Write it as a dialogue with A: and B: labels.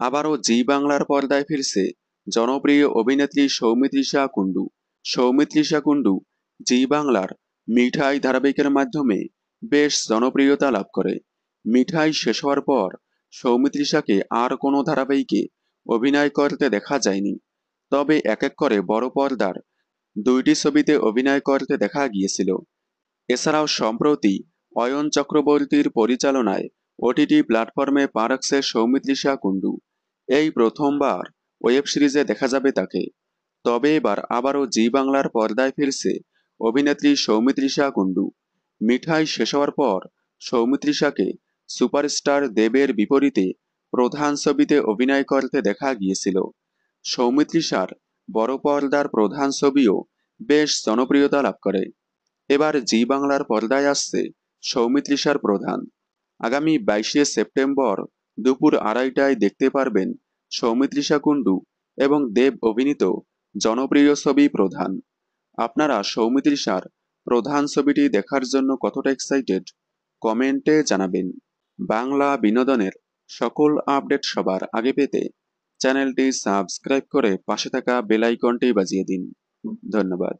A: আবারও জি বাংলার পর্দায় ফিরছে জনপ্রিয় অভিনেত্রী সৌমিত্রিষা কুণ্ডু সৌমিত্রিষা কুণ্ডু জি বাংলার মিঠাই ধারাবাহিকের মাধ্যমে বেশ জনপ্রিয়তা লাভ করে। মিঠাই শেষ হওয়ার পর সৌমিত্রিষাকে আর কোনো ধারাবাহিকে অভিনয় করতে দেখা যায়নি। তবে এক এক করে বড় পর্দার দুইটি ছবিতে অভিনয় করতে দেখা গিয়েছিল। এছাড়াও সম্প্রতি অয়ন চক্রবর্তীর পরিচালনায় ওটিটি প্ল্যাটফর্মে পা রাখছে সৌমিত্রিষা কুণ্ডু এই প্রথমবার ওয়েব সিরিজে দেখা যাবে তাকে। তবে এবার আবারও জি বাংলার পর্দায় ফিরছে অভিনেত্রী সৌমিত্রিষা কুণ্ডু। মিঠাই শেষ হওয়ার পর সৌমিত্রিষাকে সুপারস্টার দেবের বিপরীতে প্রধান ছবিতে অভিনয় করতে দেখা গিয়েছিল। সৌমিত্রিষার বড় পর্দার প্রধান ছবিও বেশ জনপ্রিয়তা লাভ করে। এবার জি বাংলার পর্দায় আসছে সৌমিত্রিষার প্রধান। আগামী বাইশে সেপ্টেম্বর দুপুর আড়াইটায় দেখতে পারবেন সৌমিত্রিষা কুণ্ডু এবং দেব অভিনীত জনপ্রিয় ছবি প্রধান। আপনারা সৌমিত্রিষার প্রধান ছবিটি দেখার জন্য কতটা এক্সাইটেড কমেন্টে জানাবেন। বাংলা বিনোদনের সকল আপডেট সবার আগে পেতে চ্যানেলটি সাবস্ক্রাইব করে পাশে থাকা বেল আইকনটি বাজিয়ে দিন। ধন্যবাদ।